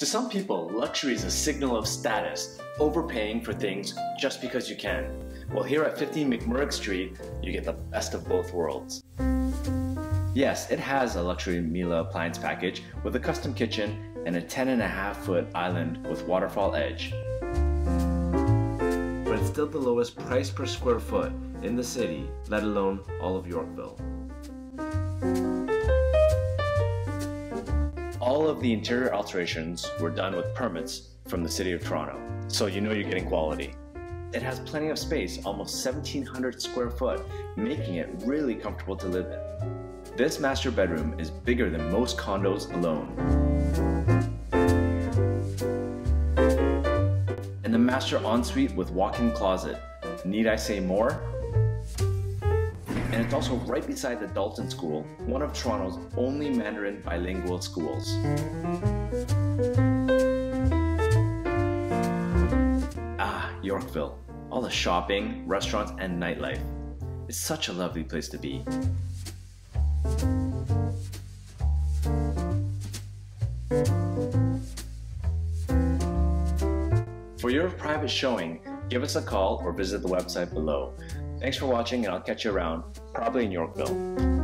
To some people, luxury is a signal of status, overpaying for things just because you can. Well, here at 15 McMurrich Street, you get the best of both worlds. Yes, it has a luxury Miele appliance package with a custom kitchen and a 10 and a half foot island with waterfall edge. But it's still the lowest price per square foot in the city, let alone all of Yorkville. All of the interior alterations were done with permits from the City of Toronto, so you know you're getting quality. It has plenty of space, almost 1700 square foot, making it really comfortable to live in. This master bedroom is bigger than most condos alone. And the master ensuite with walk-in closet. Need I say more? And it's also right beside the Dalton School, one of Toronto's only Mandarin bilingual schools. Ah, Yorkville. All the shopping, restaurants, and nightlife. It's such a lovely place to be. For your private showing, give us a call or visit the website below. Thanks for watching and I'll catch you around, probably in Yorkville.